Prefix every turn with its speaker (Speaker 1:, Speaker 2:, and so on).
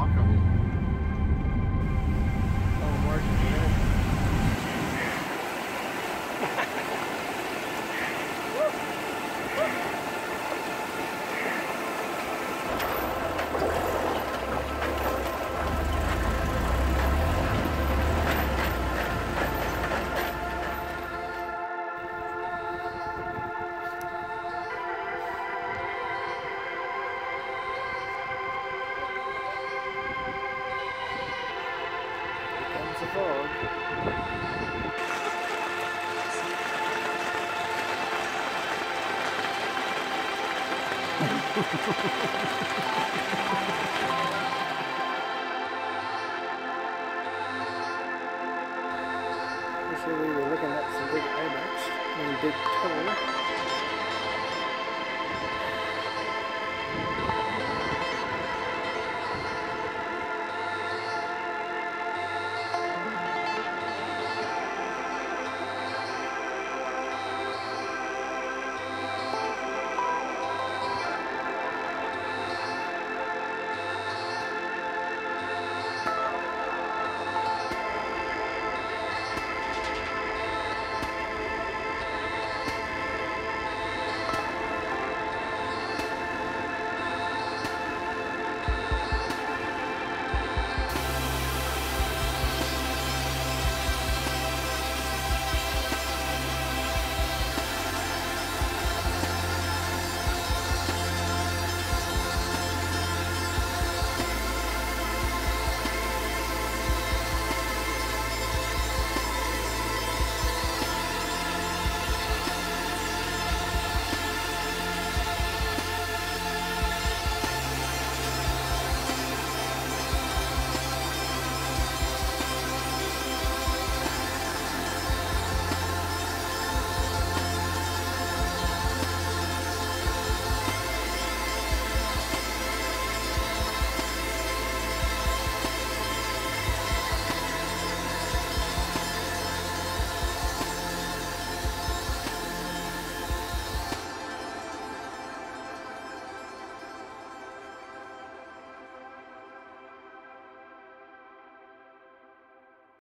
Speaker 1: walkable. lots of fog. We were looking at some big IMAX and big tour.